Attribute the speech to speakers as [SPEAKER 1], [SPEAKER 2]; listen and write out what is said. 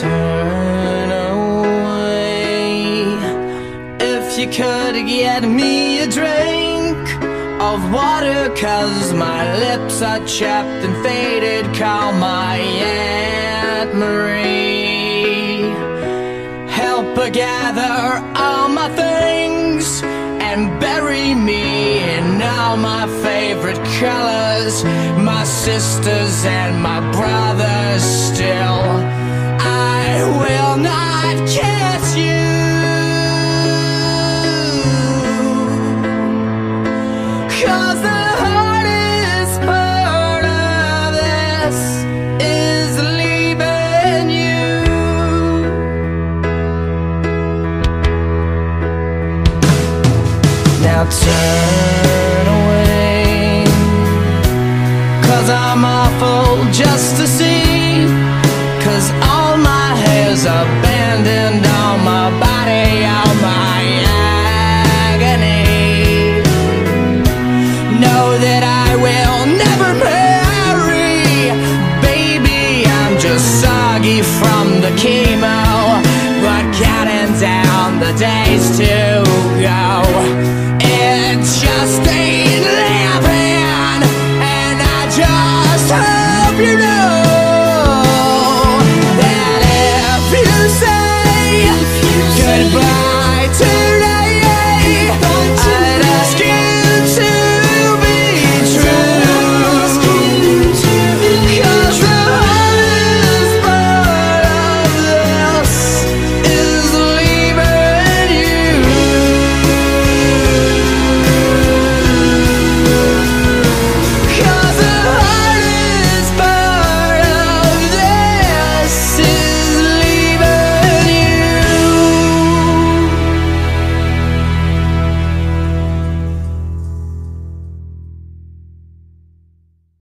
[SPEAKER 1] turn away. If you could get me a drink of water, cause my lips are chapped and faded, call my Aunt Marie. Help her gather all my things and bury me in all my favorite colors, my sisters and my brother. Turn away. Cause I'm awful just to see. know that I will never marry. Baby, I'm just soggy from the chemo. But counting down the days to go. It just ain't living, And I just hope you know